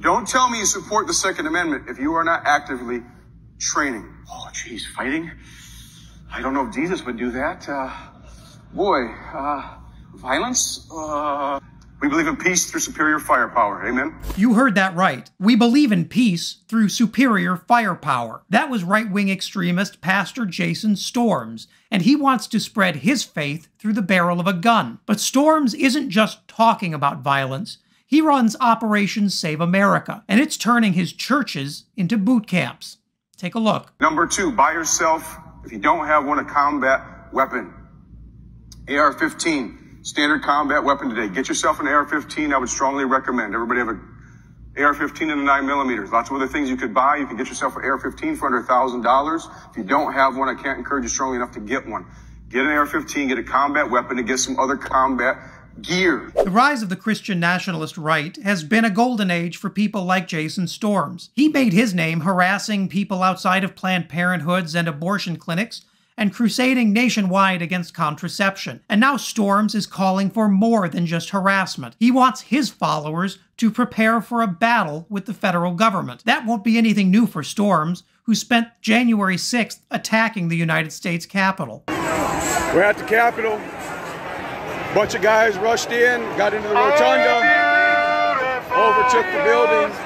Don't tell me you support the Second Amendment if you are not actively training. Oh, geez, fighting? I don't know if Jesus would do that. Uh, boy, uh, violence? Uh, we believe in peace through superior firepower. Amen? You heard that right. We believe in peace through superior firepower. That was right wing extremist Pastor Jason Storms, and he wants to spread his faith through the barrel of a gun. But Storms isn't just talking about violence. He runs Operation Save America, and it's turning his churches into boot camps. Take a look. Number two, buy yourself, if you don't have one, a combat weapon. AR 15, standard combat weapon today. Get yourself an AR 15. I would strongly recommend. Everybody have a AR 15 and a 9 millimeters. Lots of other things you could buy. You can get yourself an AR 15 for under $1,000. If you don't have one, I can't encourage you strongly enough to get one. Get an AR 15, get a combat weapon, and get some other combat gear. The rise of the Christian nationalist right has been a golden age for people like Jason Storms. He made his name harassing people outside of Planned Parenthoods and abortion clinics and crusading nationwide against contraception. And now Storms is calling for more than just harassment. He wants his followers to prepare for a battle with the federal government. That won't be anything new for Storms, who spent January 6th attacking the United States Capitol. We're at the Capitol. Bunch of guys rushed in, got into the rotunda, overtook the building.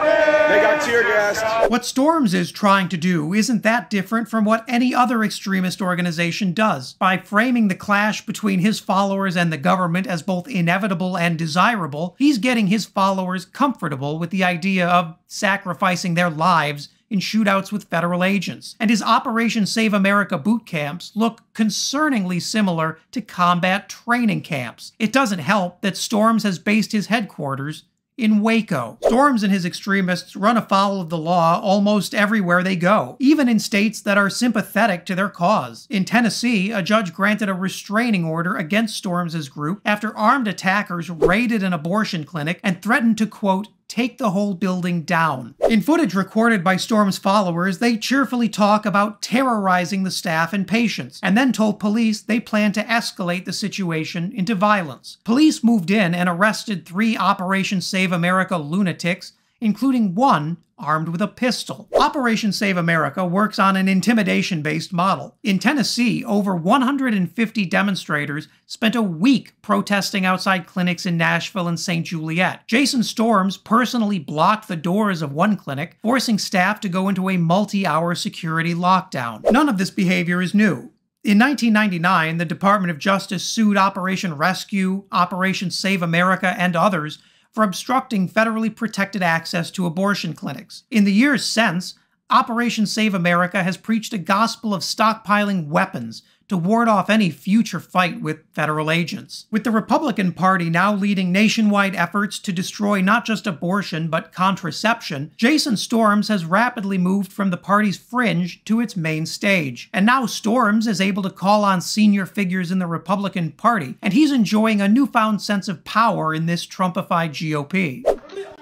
They got tear gassed. What Storms is trying to do isn't that different from what any other extremist organization does. By framing the clash between his followers and the government as both inevitable and desirable, he's getting his followers comfortable with the idea of sacrificing their lives in shootouts with federal agents, and his Operation Save America boot camps look concerningly similar to combat training camps. It doesn't help that Storms has based his headquarters in Waco. Storms and his extremists run afoul of the law almost everywhere they go, even in states that are sympathetic to their cause. In Tennessee, a judge granted a restraining order against Storms' group after armed attackers raided an abortion clinic and threatened to, quote, take the whole building down. In footage recorded by Storm's followers, they cheerfully talk about terrorizing the staff and patients, and then told police they plan to escalate the situation into violence. Police moved in and arrested three Operation Save America lunatics including one armed with a pistol. Operation Save America works on an intimidation based model. In Tennessee, over 150 demonstrators spent a week protesting outside clinics in Nashville and St. Juliet. Jason Storms personally blocked the doors of one clinic, forcing staff to go into a multi hour security lockdown. None of this behavior is new. In 1999, the Department of Justice sued Operation Rescue, Operation Save America, and others for obstructing federally protected access to abortion clinics. In the years since, Operation Save America has preached a gospel of stockpiling weapons to ward off any future fight with federal agents. With the Republican Party now leading nationwide efforts to destroy not just abortion but contraception, Jason Storms has rapidly moved from the party's fringe to its main stage. And now Storms is able to call on senior figures in the Republican Party, and he's enjoying a newfound sense of power in this Trumpified GOP.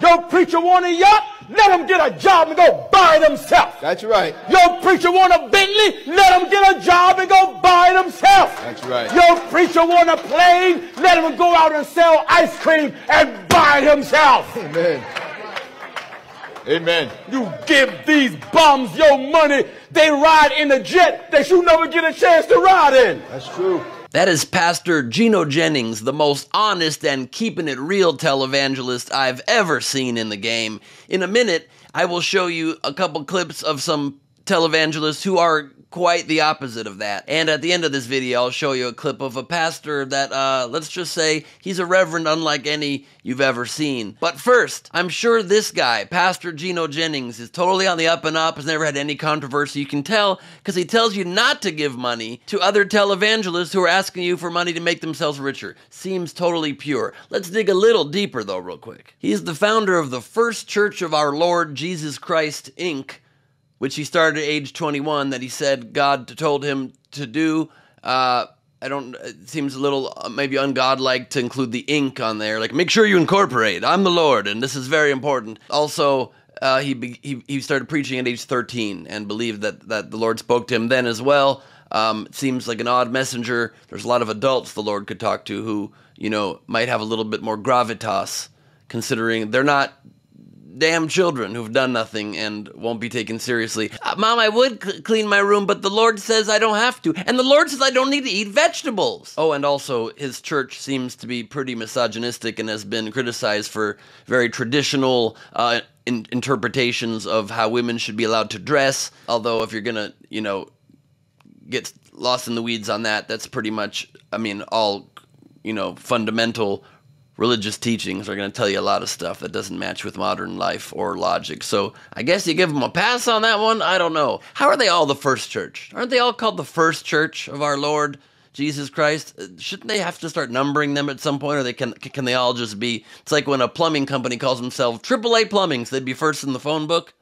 Your preacher a yacht? Let him get a job and go buy it himself. That's right. Your preacher want a Bentley? Let him get a job and go buy it himself. That's right. Your preacher want a plane? Let him go out and sell ice cream and buy it himself. Amen. Amen. You give these bums your money, they ride in a jet that you never get a chance to ride in. That's true. That is Pastor Gino Jennings, the most honest and keeping it real televangelist I've ever seen in the game. In a minute, I will show you a couple clips of some televangelists who are quite the opposite of that. And at the end of this video, I'll show you a clip of a pastor that, uh, let's just say, he's a reverend unlike any you've ever seen. But first, I'm sure this guy, Pastor Gino Jennings, is totally on the up and up, has never had any controversy. You can tell because he tells you not to give money to other televangelists who are asking you for money to make themselves richer. Seems totally pure. Let's dig a little deeper, though, real quick. He's the founder of the First Church of Our Lord Jesus Christ, Inc., which he started at age 21 that he said God told him to do. Uh, I don't. It seems a little uh, maybe ungodlike to include the ink on there. Like, make sure you incorporate. I'm the Lord, and this is very important. Also, uh, he, he he started preaching at age 13 and believed that that the Lord spoke to him then as well. Um, it seems like an odd messenger. There's a lot of adults the Lord could talk to who you know might have a little bit more gravitas, considering they're not damn children who've done nothing and won't be taken seriously. Uh, Mom, I would clean my room, but the Lord says I don't have to. And the Lord says I don't need to eat vegetables. Oh, and also, his church seems to be pretty misogynistic and has been criticized for very traditional uh, in- interpretations of how women should be allowed to dress. Although, if you're gonna, you know, get lost in the weeds on that, that's pretty much, I mean, all, you know, fundamental religious teachings are going to tell you a lot of stuff that doesn't match with modern life or logic. So I guess you give them a pass on that one. I don't know. How are they all the first church? Aren't they all called the first church of our Lord? Jesus Christ, Uh, shouldn't they have to start numbering them at some point, or they can can they all just be? It's like when a plumbing company calls themselves AAA Plumbing, they'd be first in the phone book.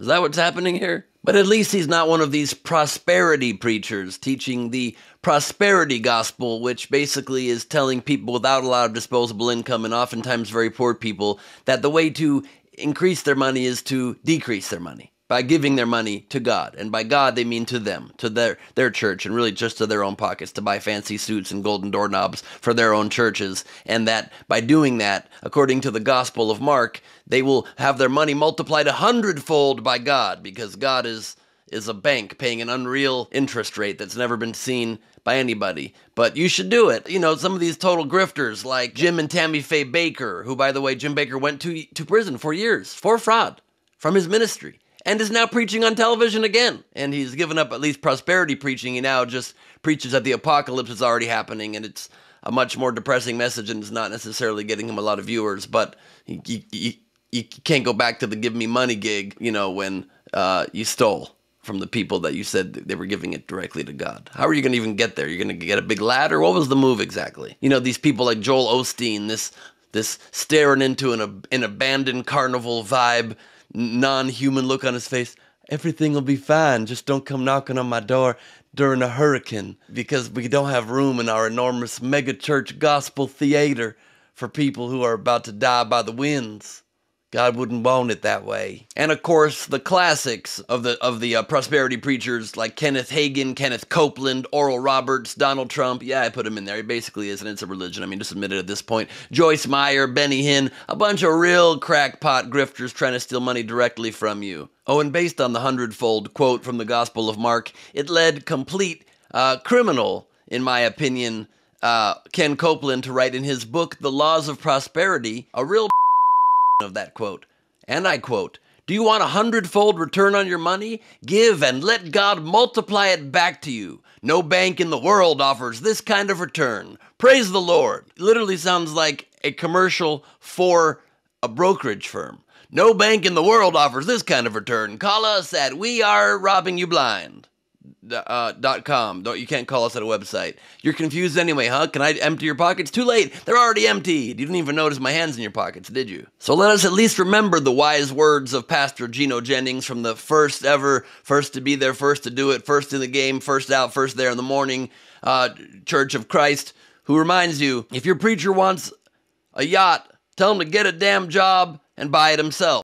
Is that what's happening here? But at least he's not one of these prosperity preachers teaching the prosperity gospel, which basically is telling people without a lot of disposable income and oftentimes very poor people that the way to increase their money is to decrease their money by giving their money to God. And by God, they mean to them, to their, their church, and really just to their own pockets, to buy fancy suits and golden doorknobs for their own churches. And that by doing that, according to the Gospel of Mark, they will have their money multiplied a hundredfold by God, because God is is a bank paying an unreal interest rate that's never been seen by anybody. But you should do it. You know, some of these total grifters like Jim and Tammy Faye Bakker, who by the way, Jim Bakker went to to prison for years for fraud from his ministry and is now preaching on television again. And he's given up at least prosperity preaching. He now just preaches that the apocalypse is already happening and it's a much more depressing message and it's not necessarily getting him a lot of viewers. But you, you, can't go back to the give me money gig, you know, when uh, you stole from the people that you said they were giving it directly to God. How are you going to even get there? You're going to get a big ladder? What was the move exactly? You know, these people like Joel Osteen, this this staring into an, an abandoned carnival vibe, non-human look on his face. Everything will be fine. Just don't come knocking on my door during a hurricane because we don't have room in our enormous mega church gospel theater for people who are about to die by the winds. God wouldn't want it that way. And of course, the classics of the of the uh, prosperity preachers like Kenneth Hagin, Kenneth Copeland, Oral Roberts, Donald Trump. Yeah, I put him in there. He basically is, and it's a religion. I mean, just admit it at this point. Joyce Meyer, Benny Hinn, a bunch of real crackpot grifters trying to steal money directly from you. Oh, and based on the hundredfold quote from the Gospel of Mark, it led complete uh, criminal, in my opinion, uh, Ken Copeland to write in his book, The Laws of Prosperity, a real of that quote. And I quote, Do you want a hundredfold return on your money? Give and let God multiply it back to you. No bank in the world offers this kind of return. Praise the Lord. Literally sounds like a commercial for a brokerage firm. No bank in the world offers this kind of return. Call us at We Are Robbing You Blind uh, com. Don't you can't call us at a website. You're confused anyway, huh? Can I empty your pockets? Too late. They're already emptied. You didn't even notice my hands in your pockets, did you? So let us at least remember the wise words of Pastor Gino Jennings from the first ever, first to be there, first to do it, first in the game, first out, first there in the morning, uh, Church of Christ, who reminds you if your preacher wants a yacht, tell him to get a damn job and buy it himself.